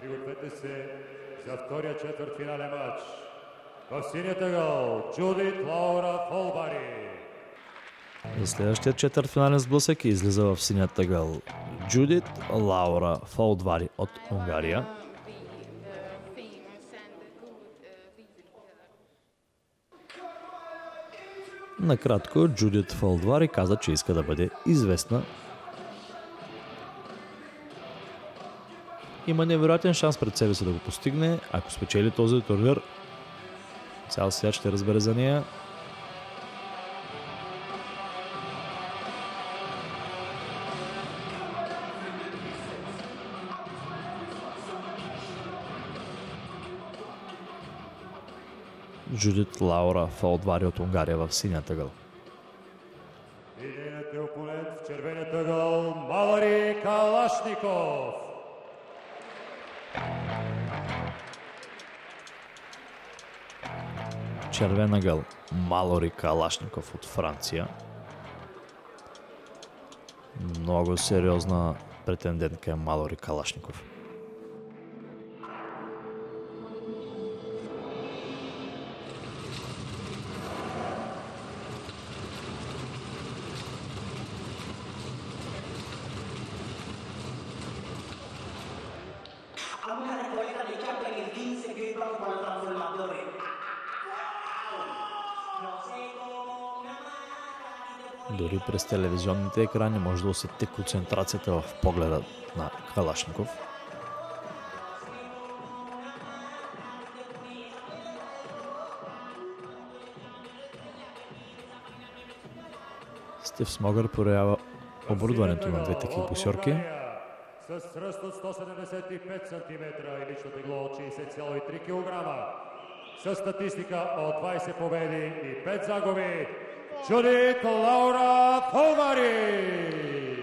Пригответе се за втория четвъртфинален матч. В синята гол Джудит Лаура Фолбари. За следващия четвъртфинален сблъсък излиза в синята гъл Джудит Лаура Фолдвари от Унгария. Накратко, Джудит Фолдвари каза, че иска да бъде известна. Има невероятен шанс пред себе си да го постигне, ако спечели този турнир. Цял свят ще разбере за нея. Джудит Лаура Фолдвари от Унгария в синята гъл. И нейният е опонент в червената гол Малари Калашников. Червена гъл Малори Калашников от Франция. Много сериозна претендентка е Малори Калашников. Дори през телевизионните екрани може да усетите концентрацията в погледа на Калашников. Стив Смогър проява оборудването на двете кикбоксерки. С ръст от 175 см и лично тегло от 60,3 кг. С статистика от 20 победи и 5 загуби. Джудит Лаура Фолвари!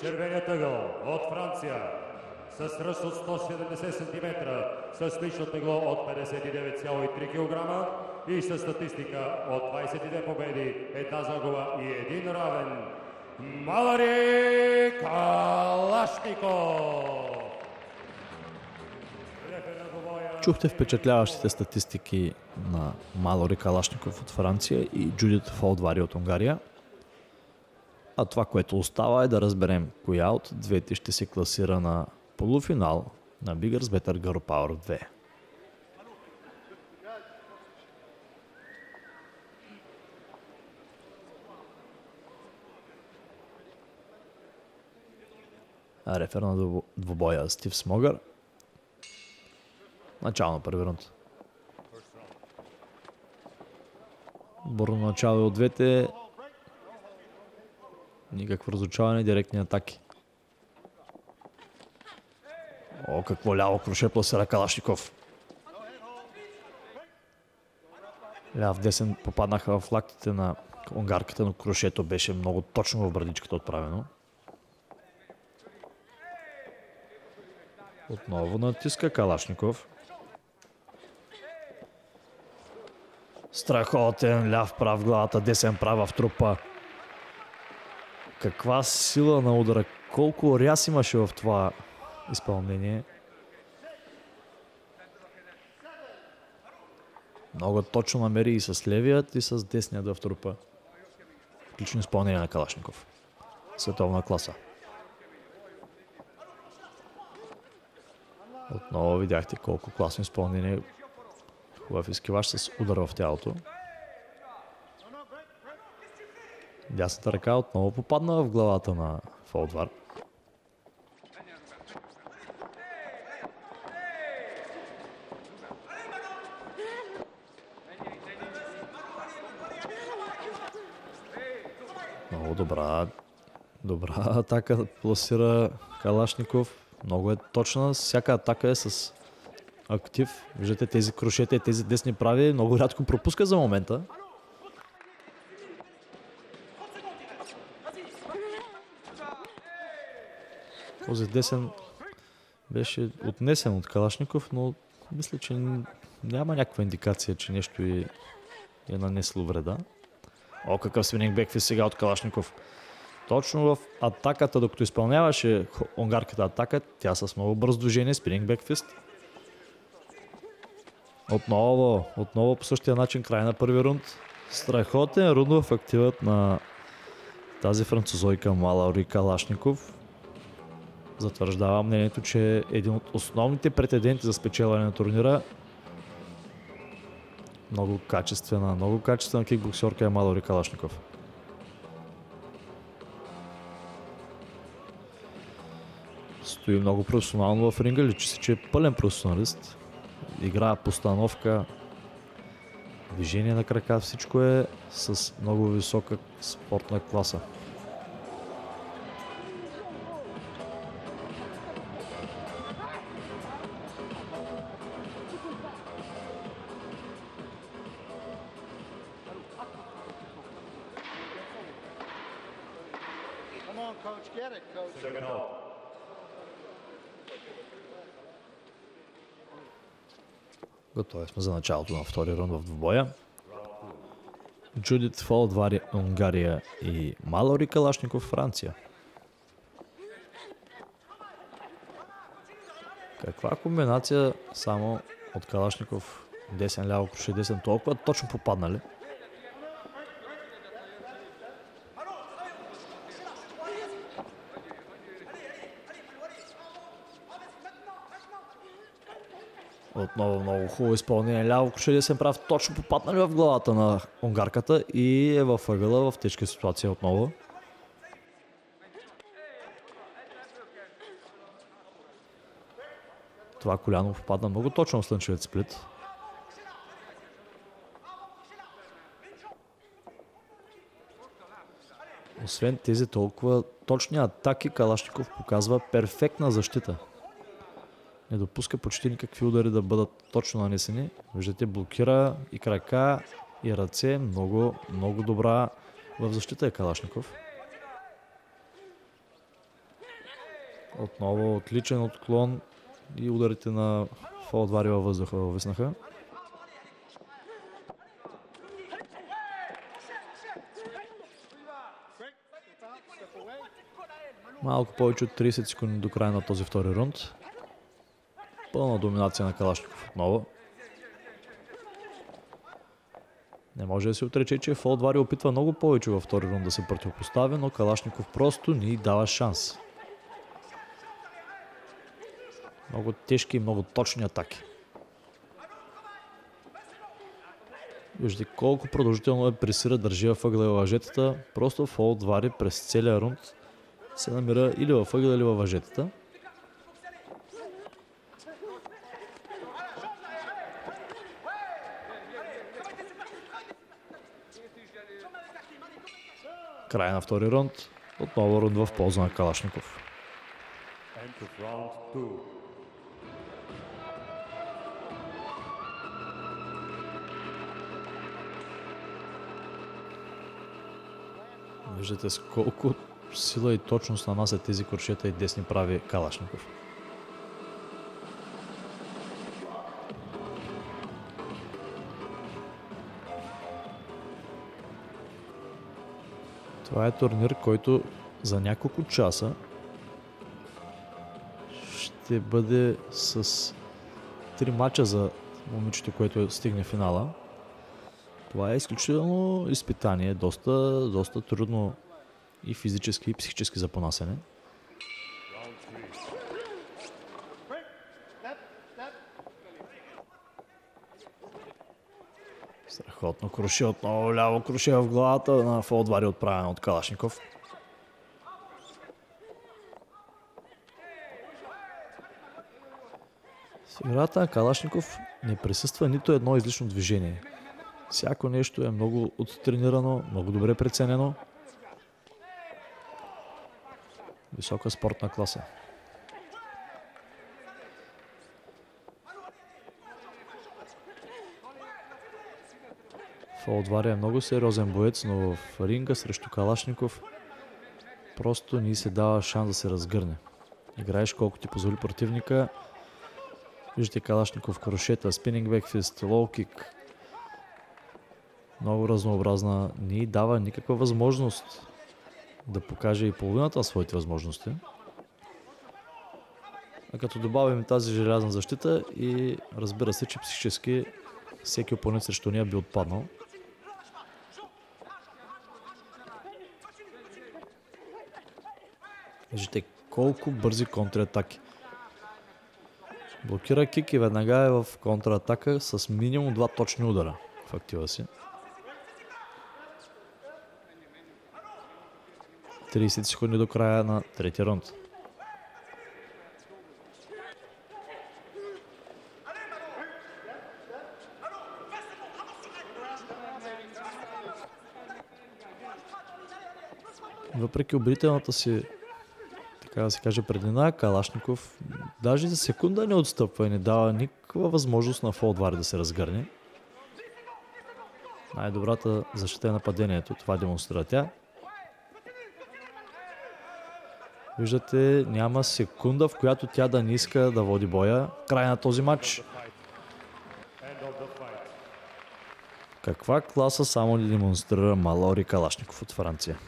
Червеният ъгъл от Франция с ръст от 170 см, с лично тегло от 59,3 кг и с статистика от 22 победи, една загуба и един равен. Малари Калашников! Чухте впечатляващите статистики на Малори Калашников от Франция и Джудит Фолдвари от Унгария. А това, което остава е да разберем коя от двете ще се класира на полуфинал на Bigger's Better Girl Power 2. А рефер на двубоя Стив Смогър. Начало на първи рунд. Бурно начало от двете. Никакво разучаване, директни атаки. О, какво ляво круше пласира Калашников. Ляв десен попаднаха в лактите на унгарката, но крушето беше много точно в брадичката отправено. Отново натиска Калашников. Страхотен ляв прав главата, десен прав в трупа. Каква сила на удара, колко ряс имаше в това изпълнение. Много точно намери и с левият, и с десният в трупа. Отлично изпълнение на Калашников. Световна класа. Отново видяхте колко класно изпълнение. Хубав изкиваш с удар в тялото. Дясната ръка отново попадна в главата на Фолдвар. Много добра, добра атака пласира Калашников. Много е точна. Всяка атака е с актив. Виждате тези крушете, тези десни прави. Много рядко пропуска за момента. Този десен беше отнесен от Калашников, но мисля, че няма някаква индикация, че нещо е, е нанесло вреда. О, какъв свининг бекфи сега от Калашников. точно в атаката, докато изпълняваше унгарката атака, тя с много бърз движение, спининг бекфист. Отново, отново по същия начин край на първи рунд. Страхотен рундов активът на тази французойка Малаури Калашников. Затвърждава мнението, че е един от основните претенденти за спечелване на турнира. Много качествена, много качествена кикбоксерка е Малаури Калашников. Стои много професионално в ринга, личи се, че е пълен професионалист. Игра, постановка, движение на крака, всичко е с много висока спортна класа. Сме за началото на втори рунд в двубоя. Джудит Фолдвари, Унгария и Малори Калашников, Франция. Каква комбинация само от Калашников десен ляво круше десен толкова точно попаднали. Отново много хубаво изпълнение. Ляво круше десен прав точно попаднали в главата на унгарката и е във ъгъла в тежка ситуация отново. Това коляно попадна много точно в слънчевият сплит. Освен тези толкова точни атаки, Калашников показва перфектна защита. Не допуска почти никакви удари да бъдат точно нанесени. Виждате, блокира и крака, и ръце. Много, много добра в защита е Калашников. Отново отличен отклон и ударите на Фолдвари във въздуха увиснаха. Малко повече от 30 секунди до края на този втори рунд. Пълна доминация на Калашников отново. Не може да се отрече, че Фолдвари опитва много повече във втори рунд да се противопоставя, но Калашников просто ни дава шанс. Много тежки и много точни атаки. Виждате колко продължително е пресира държи в ъгъла и въжетата. Просто Фолдвари през целия рунд се намира или във ъгъла, или във въжетата. Край на втори рунд. Отново рунд в полза на Калашников. Виждате с колко сила и точност нанасят тези куршета и десни прави Калашников. Това е турнир, който за няколко часа ще бъде с три мача за момичето, което стигне финала. Това е изключително изпитание, доста, доста трудно и физически, и психически за понасене. Страхотно круши отново ляво круши в главата на Фолдвари отправена от Калашников. В играта на Калашников не присъства нито едно излишно движение. Всяко нещо е много оттренирано, много добре преценено. Висока спортна класа. Фолдвари е много сериозен боец, но в ринга срещу Калашников просто ни се дава шанс да се разгърне. Играеш колко ти позволи противника. Виждате Калашников крушета, спининг бекфист, лоу кик. Много разнообразна. Й дава никаква възможност да покаже и половината на своите възможности. А като добавим тази желязна защита и разбира се, че психически всеки опонент срещу нея би отпаднал. Вижте колко бързи контратаки. Блокира кик и веднага е в контратака с минимум два точни удара в актива си. 30 секунди до края на третия рунд. Въпреки убедителната си, така да се каже, преднина, Калашников даже за секунда не отстъпва и не дава никаква възможност на Фолдвар да се разгърне. Най-добрата защита е нападението. Това демонстрира тя. Виждате, няма секунда, в която тя да не иска да води боя. Край на този матч. Каква класа само ли демонстрира Малори Калашников от Франция?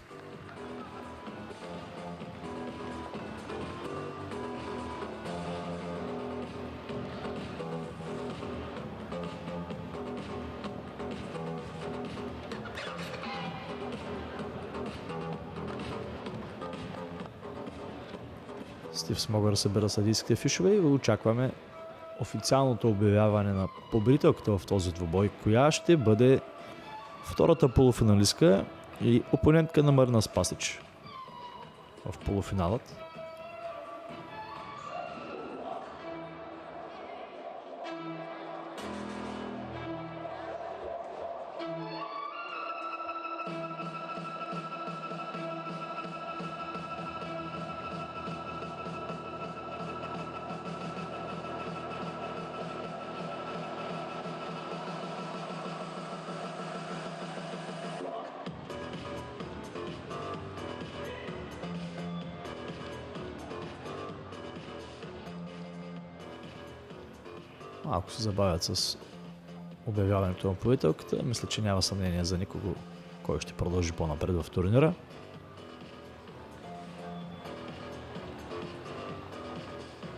Стив Смогър да събира съдийските фишове и очакваме официалното обявяване на победителката в този двубой, коя ще бъде втората полуфиналистка и опонентка на Марна Спасич в полуфиналът. Малко се забавят с обявяването на победителката. Мисля, че няма съмнение за никого, кой ще продължи по-напред в турнира.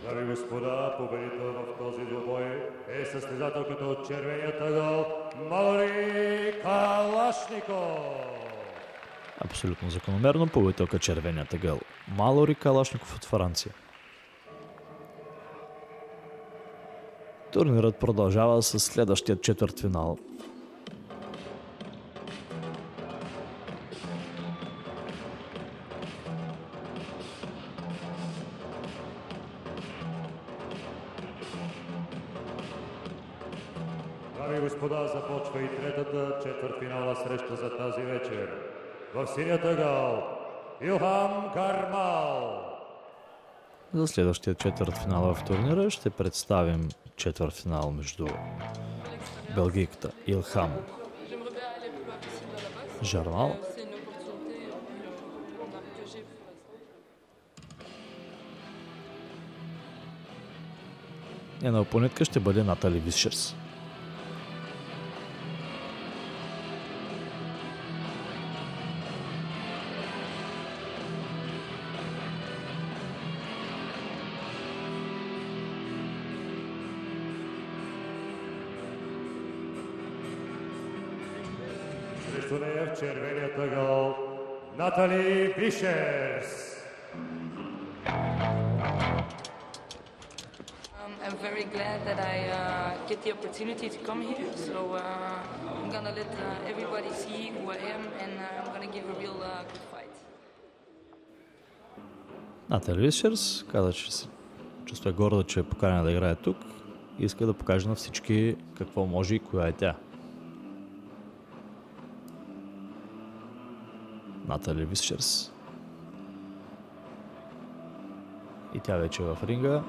Дами господа, победител в този двубой е състезателката от червения тъгъл Малори Калашников. Абсолютно закономерно победителка червения тъгъл. Малори Калашников от Франция. Турнирът продължава с следващия четвърт финал. Дами и господа, започва и третата четвъртфинална среща за тази вечер. В синия тъгъл Илхам Кармал. За следващия четвърт финал в турнира ще представим четвърт финал между белгийката Илхам J'aimerais bien aller le plus bas possible Натали Бишерс. Um, I'm very glad that I uh, get the opportunity to come here. So uh, I'm gonna let uh, everybody see who I am, and uh, I'm gonna give a real uh, good fight. Натали Висшерс каза, че се чувства горда, че е поканена да играе тук и иска да покаже на всички какво може и коя е тя. Натали Висшерс. И тя вече е в ринга.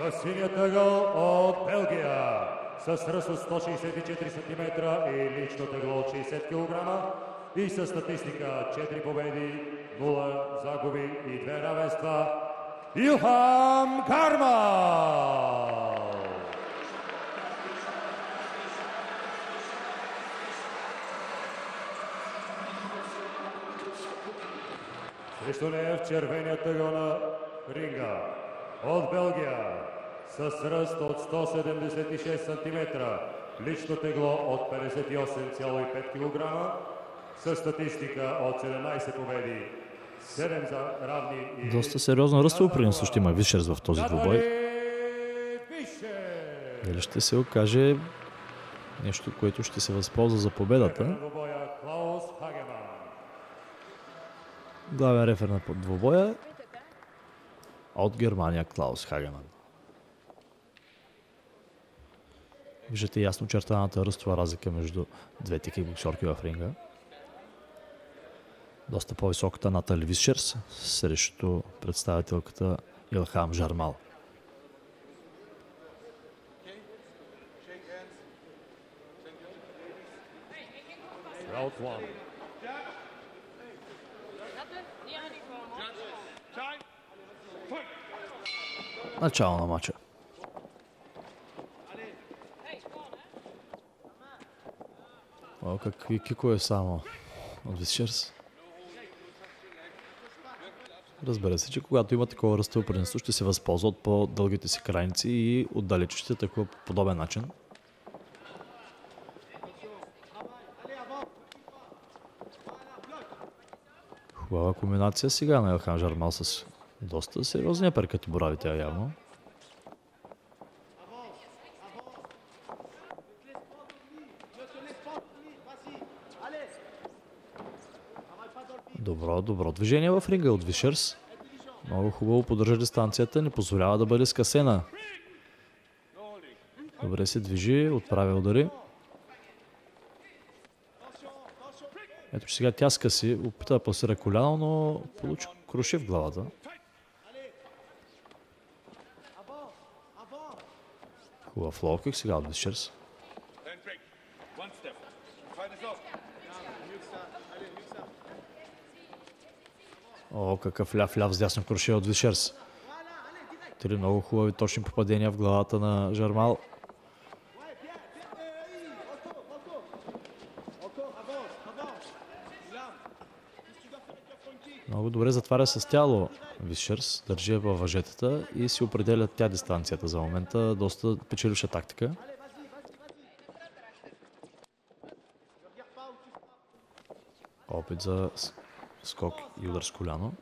В синия тъгъл от Белгия с ръст от 164 см и лично тегло от 60 кг и с статистика 4 победи, 0 загуби и 2 равенства Илхам Кармал. Срещу нея в червения тъгъл на ринга от Белгия с ръст от 176 см, лично тегло от 58,5 кг, с статистика от 17 победи, 7 за равни и... Доста сериозно ръстово приносо ще има Вишерс в този двубой. Дали ще се окаже нещо, което ще се възползва за победата. Главен рефер на двубоя от Германия Клаус Хагеман. Виждате ясно чертаната ръстова разлика между двете кикбоксерки в ринга. Доста по-високата Натали Висшерс срещу представителката Илхам Жармал. Начало на матча. О, какви кикове само от Висшерс. Разбира се, че когато има такова ръстово предимство, ще се възползва от по-дългите си крайници и отдалеч ще атакува по подобен начин. Хубава комбинация сега на Елхан Жармал с доста сериозния пер, като борави тя явно. Добро, движение в ринга от Вишерс. Много хубаво поддържа дистанцията, не позволява да бъде скъсена. Добре се движи, отправя удари. Ето че сега тя скъси, опита да пласира коляно, но получи круши в главата. Хубав лоукик сега от Вишерс. О, какъв ляв ляв с дясно круши от Вишерс. Три много хубави точни попадения в главата на Жармал. Много добре затваря с тяло Вишерс, държи във въжетата и си определя тя дистанцията за момента. Доста печеливша тактика. Опит за скок и удар с коляно.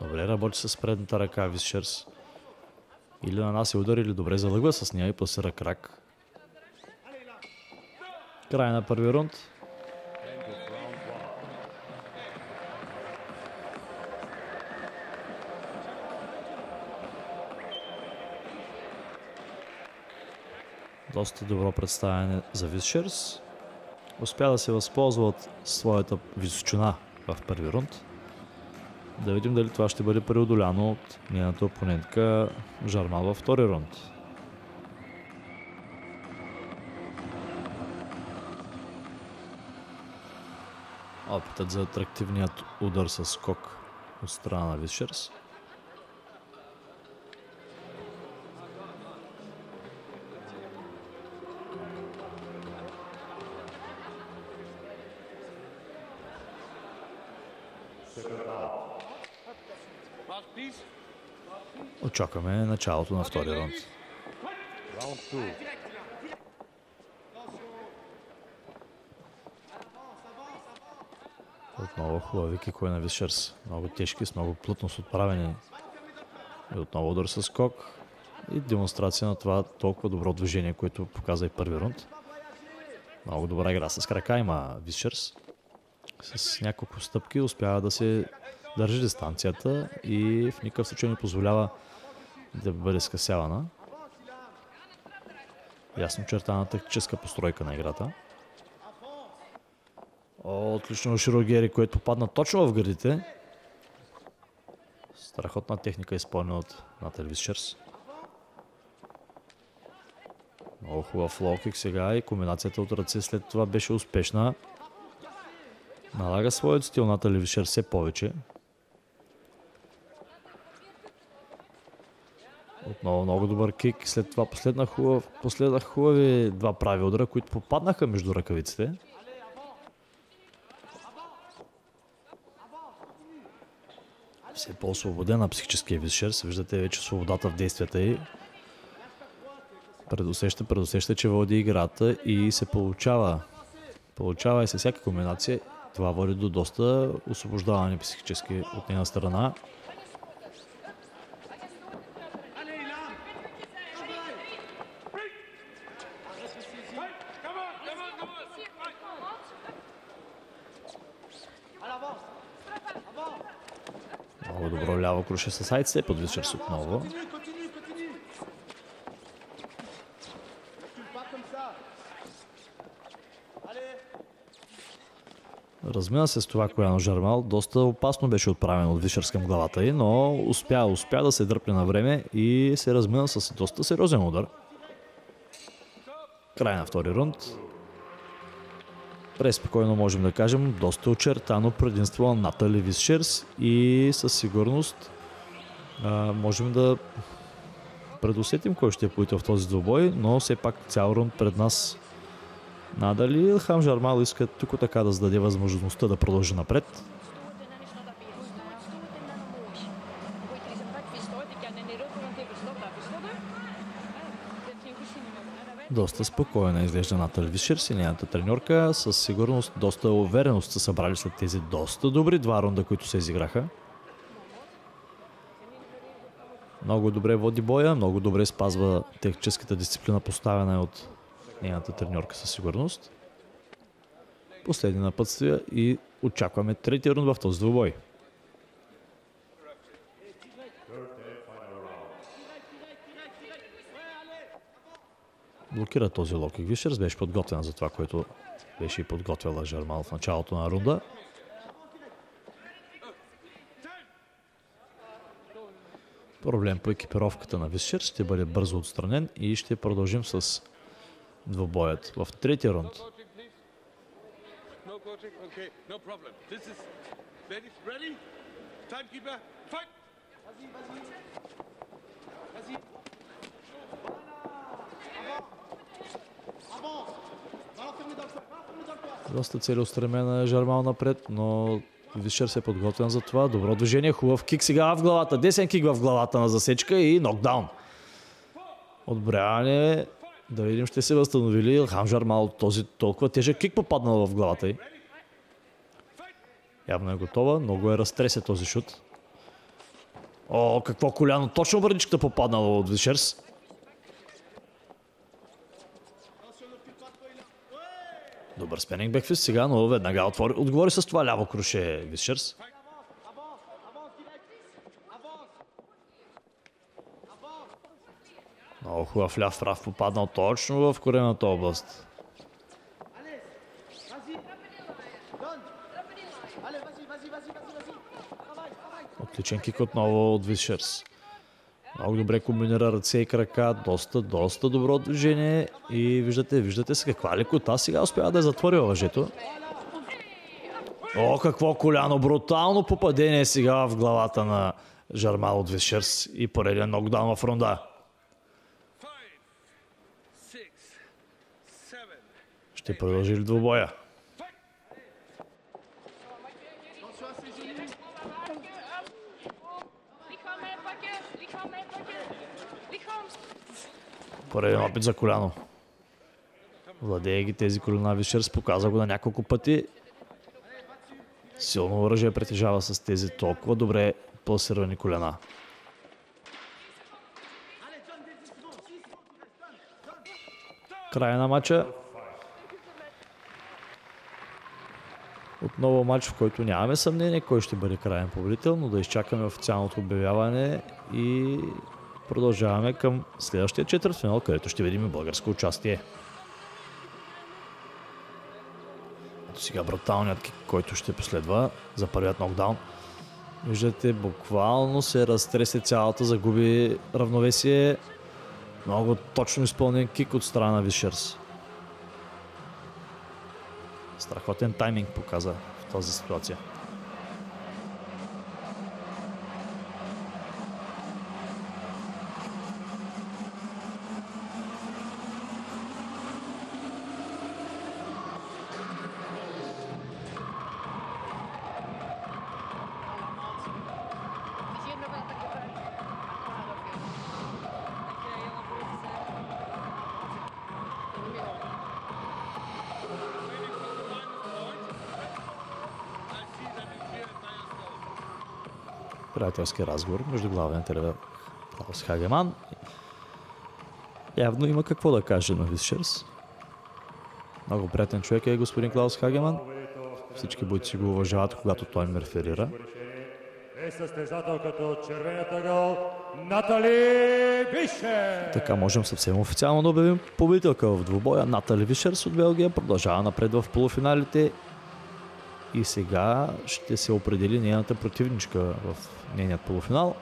Добре работи с предната ръка Висшерс. Или нанася удар, или добре залъгва с нея и пласира крак. Край на първи рунд. Доста добро представяне за Висшерс. Успя да се възползва от своята височина в първи рунд. Да видим дали това ще бъде преодоляно от нейната опонентка Жармал във втори рунд. Опитът за атрактивният удар с скок от страна на Вишерс. Очакваме началото на втори рунд. Round two. Отново хубави кикове на Вишерс. Много тежки, с много плътност отправени. И отново удар с скок. И демонстрация на това толкова добро движение, което показа и първи рунд. Много добра игра с крака има Вишерс. С няколко стъпки успява да се държи дистанцията и в никакъв случай не позволява да бъде скъсявана. Ясно чертана тактическа постройка на играта. Отлично Широгери, което попадна точно в гърдите. Страхотна техника изпълнена от Натали Висчерс. Много хубав лоукик сега и комбинацията от ръце след това беше успешна. Налага своят стил Натали Вишер все повече. Отново много добър кик. След това последна хубав, последна хубави два прави удара, които попаднаха между ръкавиците. Все по-освободен на психическия Вишерс. Виждате вече свободата в действията й. Предусеща, предусеща, че води играта и се получава. Получава и се всяка комбинация. Това води до доста освобождаване психически от нейна страна. Come on, come on, come on. Много добро ляво круше с сайдстеп под Вишерс отново. Continue, continue, continue. Tu pas comme ça. Allez. Размина се с това Кояно Жармал. Доста опасно беше отправен от Вишерс към главата й, но успя, успя да се дръпне на време и се размина с доста сериозен удар. Край на втори рунд. Преспокойно можем да кажем доста очертано предимство на Натали Вишерс и със сигурност а, можем да предусетим кой ще е победител в този двубой, но все пак цял рунд пред нас Надали Илхам Жармал иска тук така да зададе възможността да продължи напред. Доста спокойна изглежда Натали Вишерс и нейната треньорка. Със сигурност доста увереност са събрали след тези доста добри два рунда, които се изиграха. Много добре води боя, много добре спазва техническата дисциплина, поставена е от нейната треньорка със сигурност. Последни напътствия и очакваме третия рунд в този двубой. Блокира този локик. Вишерс беше подготвен за това, което беше и подготвила Жермал в началото на рунда. Проблем по екипировката на Вишерс ще бъде бързо отстранен и ще продължим с двубоят в третия рунд. Доста целеустремена е Жармал напред, но Вишер се е подготвен за това. Добро движение, хубав кик сега в главата. Десен кик в главата на засечка и нокдаун. Отбряване. Да видим ще се възстанови ли Илхам Жармал от този толкова тежък кик попаднал в главата й. Явно е готова. Много е разтресе този шут. О, какво коляно. Точно бърничката попаднала от Вишерс. Добър спенинг бекфист сега, но веднага отвори, отговори с това ляво круше Вишерс. Много хубав ляв прав попаднал точно в корената област. Отличен кик отново от Вишерс. Много добре комбинира ръце и крака, доста, доста добро движение и виждате, виждате с каква лекота сега успява да е затворила въжето. О, какво коляно! Брутално попадение сега в главата на Жармал от Вишерс и пореден нокдаун в рунда. Ще продължи ли двубоя? Пореден опит за коляно. Владее ги тези колена Вишерс, показа го на няколко пъти. Силно оръжие притежава с тези толкова добре пласирани колена. Край на матча. Отново матч, в който нямаме съмнение кой ще бъде крайен победител, но да изчакаме официалното обявяване и продължаваме към следващия четвъртфинал, където ще видим българско участие. Ето сега бруталният кик, който ще последва за първият нокдаун. Виждате, буквално се разтресе цялата, загуби равновесие. Много точно изпълнен кик от страна на Вишерс. Страхотен тайминг показа в тази ситуация. Приятелски разговор между главния тренер Клаус Хагеман. Явно има какво да каже на Висшерс. Много приятен човек е господин Клаус Хагеман. Всички бойци го уважават, когато той им реферира. Е състезателката от червената гъл Натали Вишер. Така можем съвсем официално да обявим победителка в двубоя. Натали Вишерс от Белгия продължава напред в полуфиналите и сега ще се определи нейната противничка в нейният полуфинал.